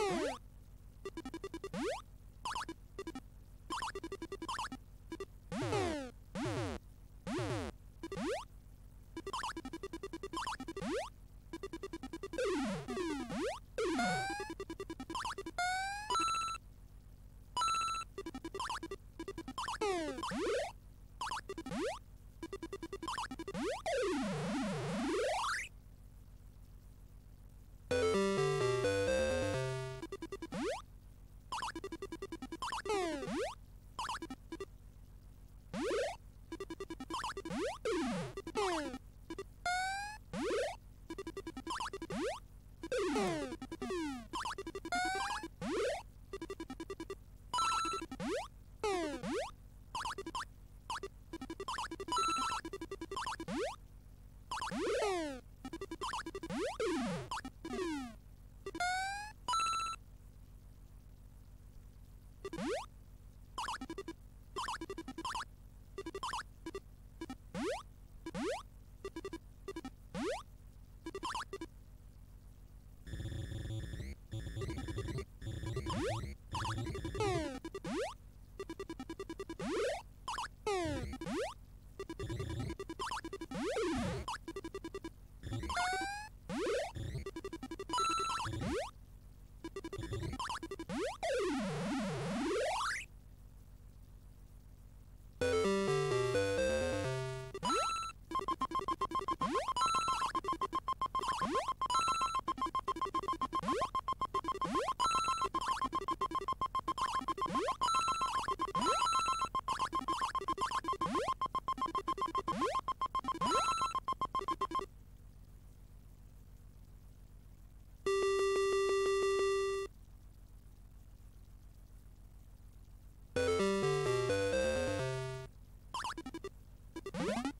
you Hmm. What?